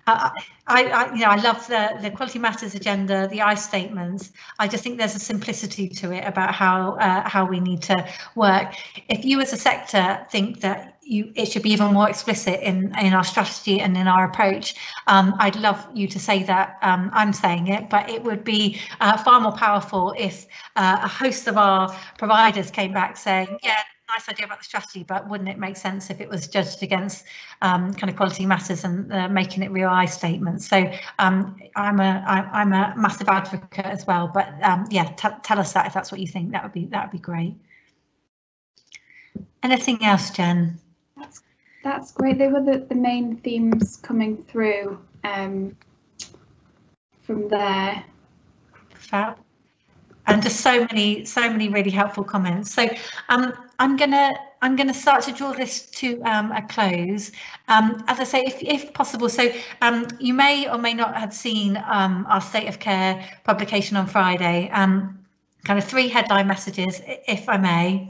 I, I, you know, I love the the Quality Matters agenda, the I statements. I just think there's a simplicity to it about how uh, how we need to work. If you as a sector think that you it should be even more explicit in in our strategy and in our approach, um, I'd love you to say that. Um, I'm saying it, but it would be uh, far more powerful if uh, a host of our providers came back saying, yeah nice idea about the strategy, but wouldn't it make sense if it was judged against um, kind of quality matters and uh, making it real I statements? So um, I'm a I, I'm a massive advocate as well. But um, yeah, tell us that if that's what you think. That would be that would be great. Anything else, Jen? That's that's great. They were the, the main themes coming through um, from there. Fab and just so many so many really helpful comments. So um, i'm gonna i'm gonna start to draw this to um, a close. Um, as i say if, if possible so um, you may or may not have seen um, our state of care publication on friday. Um, kind of three headline messages, if I may.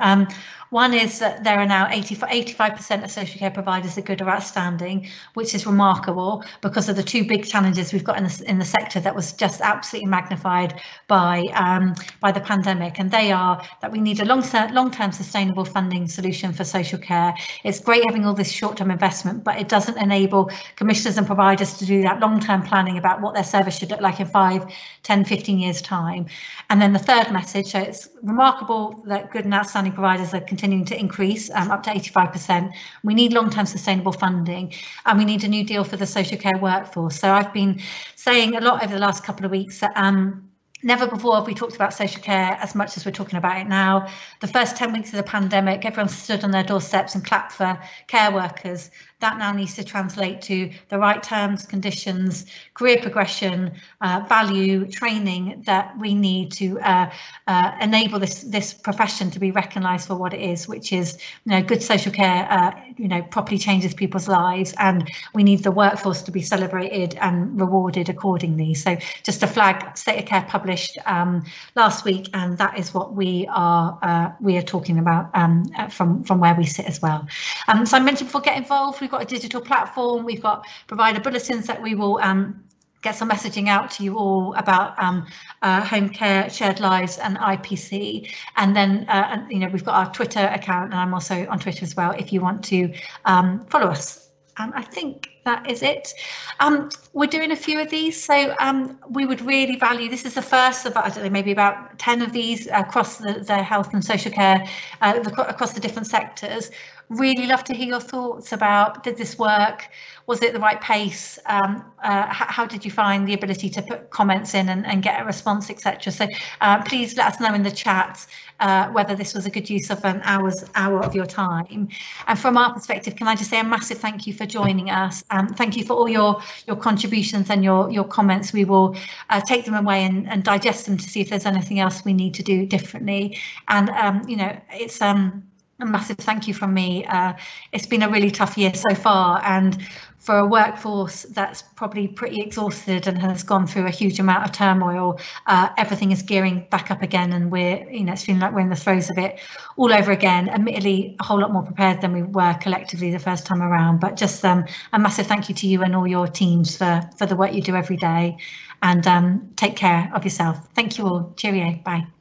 One is that there are now 85% of social care providers are good or outstanding, which is remarkable because of the two big challenges we've got in the, in the sector that was just absolutely magnified by um, by the pandemic. And they are that we need a long-term long-term sustainable funding solution for social care. It's great having all this short-term investment, but it doesn't enable commissioners and providers to do that long-term planning about what their service should look like in 5, 10, 15 years time. And then the third message, so it's remarkable that good and outstanding providers are continuing to increase um, up to 85%. We need long-term sustainable funding and we need a new deal for the social care workforce. So I've been saying a lot over the last couple of weeks that um, Never before have we talked about social care as much as we're talking about it now. The first 10 weeks of the pandemic, everyone stood on their doorsteps and clapped for care workers that now needs to translate to the right terms, conditions, career progression, uh, value, training that we need to uh, uh, enable this this profession to be recognised for what it is, which is you know good social care, uh, you know properly changes people's lives, and we need the workforce to be celebrated and rewarded accordingly. So just a flag, State of Care published um, last week, and that is what we are uh, we are talking about um, from from where we sit as well. Um, so I mentioned before, get involved we've got a digital platform, we've got provider bulletins that we will um, get some messaging out to you all about um, uh, home care, shared lives and IPC. And then, uh, you know, we've got our Twitter account and I'm also on Twitter as well if you want to um, follow us. And I think that is it. Um, we're doing a few of these, so um, we would really value, this is the first of, I don't know, maybe about 10 of these across the, the health and social care, uh, across the different sectors. Really love to hear your thoughts about, did this work? Was it the right pace? Um, uh, how did you find the ability to put comments in and, and get a response, etc. So uh, please let us know in the chat uh, whether this was a good use of an hour's hour of your time. And from our perspective, can I just say a massive thank you for joining us. Um, thank you for all your your contributions and your your comments. We will uh, take them away and, and digest them to see if there's anything else we need to do differently. And um, you know, it's um a massive thank you from me. Uh, it's been a really tough year so far, and for a workforce that's probably pretty exhausted and has gone through a huge amount of turmoil, uh, everything is gearing back up again, and we're, you know, it's feeling like we're in the throes of it all over again. Admittedly, a whole lot more prepared than we were collectively the first time around. But just um, a massive thank you to you and all your teams for for the work you do every day, and um, take care of yourself. Thank you all. Cheerio. Bye.